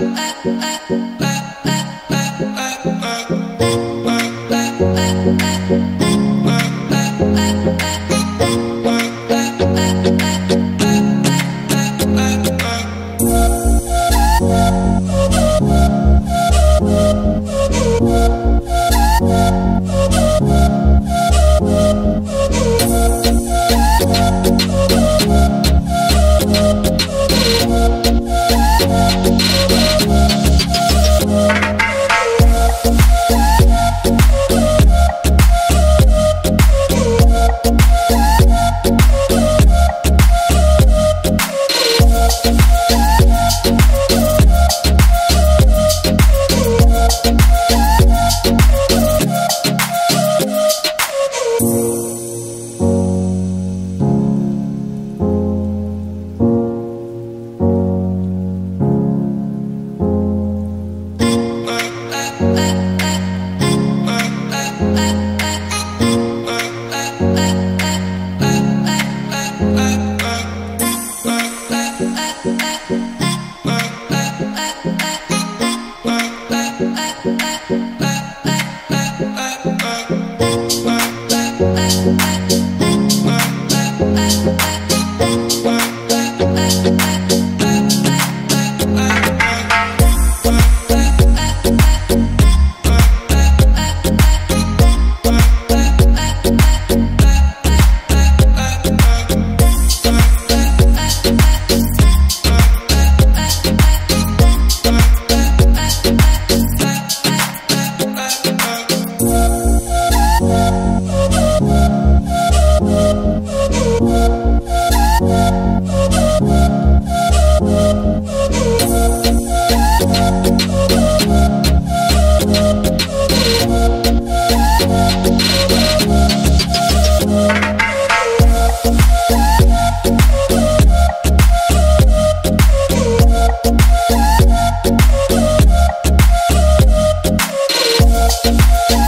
I, I, I. Thank